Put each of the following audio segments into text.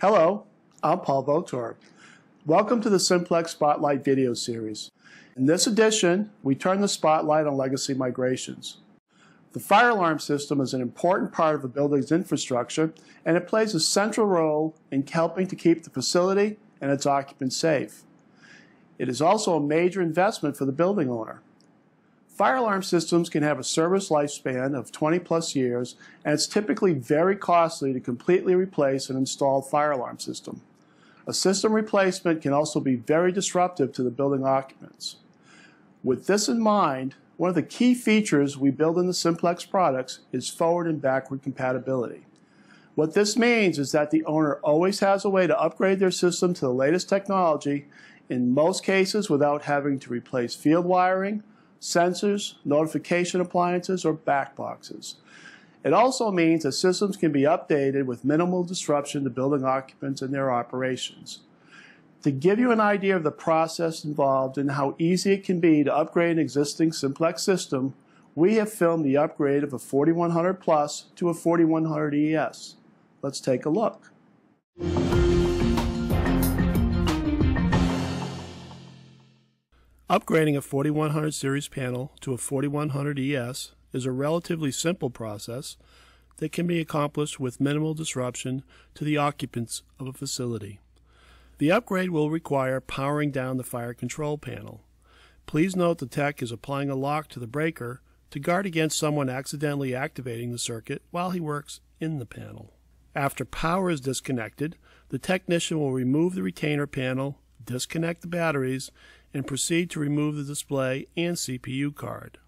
Hello, I'm Paul Votor. Welcome to the Simplex Spotlight video series. In this edition, we turn the spotlight on legacy migrations. The fire alarm system is an important part of a building's infrastructure, and it plays a central role in helping to keep the facility and its occupants safe. It is also a major investment for the building owner. Fire alarm systems can have a service lifespan of 20 plus years, and it's typically very costly to completely replace an installed fire alarm system. A system replacement can also be very disruptive to the building occupants. With this in mind, one of the key features we build in the Simplex products is forward and backward compatibility. What this means is that the owner always has a way to upgrade their system to the latest technology, in most cases without having to replace field wiring, sensors, notification appliances, or backboxes. It also means that systems can be updated with minimal disruption to building occupants and their operations. To give you an idea of the process involved and how easy it can be to upgrade an existing Simplex system, we have filmed the upgrade of a 4100 Plus to a 4100 ES. Let's take a look. Upgrading a 4100 series panel to a 4100 ES is a relatively simple process that can be accomplished with minimal disruption to the occupants of a facility. The upgrade will require powering down the fire control panel. Please note the tech is applying a lock to the breaker to guard against someone accidentally activating the circuit while he works in the panel. After power is disconnected, the technician will remove the retainer panel, disconnect the batteries, and proceed to remove the display and CPU card.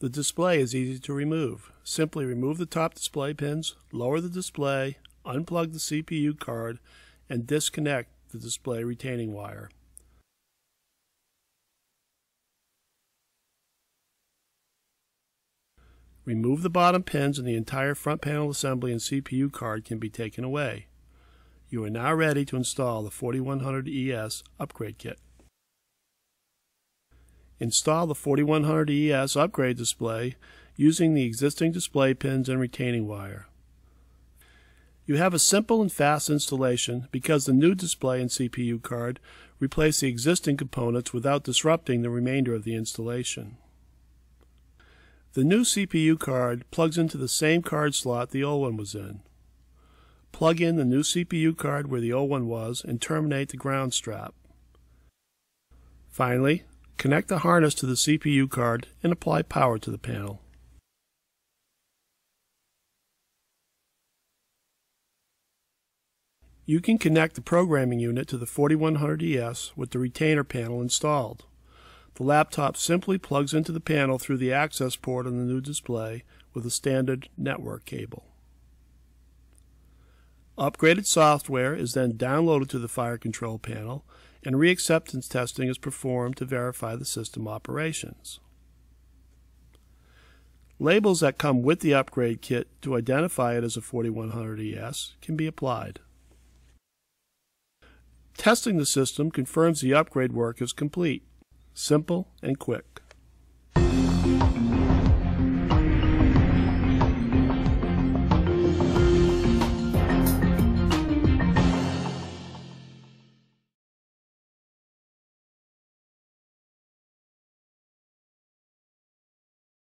The display is easy to remove. Simply remove the top display pins, lower the display, unplug the CPU card, and disconnect the display retaining wire. Remove the bottom pins and the entire front panel assembly and CPU card can be taken away. You are now ready to install the 4100 ES upgrade kit. Install the 4100 ES upgrade display using the existing display pins and retaining wire. You have a simple and fast installation because the new display and CPU card replace the existing components without disrupting the remainder of the installation. The new CPU card plugs into the same card slot the old one was in. Plug in the new CPU card where the old one was and terminate the ground strap. Finally, Connect the harness to the CPU card and apply power to the panel. You can connect the programming unit to the 4100 ES with the retainer panel installed. The laptop simply plugs into the panel through the access port on the new display with a standard network cable. Upgraded software is then downloaded to the fire control panel and reacceptance testing is performed to verify the system operations. Labels that come with the upgrade kit to identify it as a 4100 ES can be applied. Testing the system confirms the upgrade work is complete, simple and quick.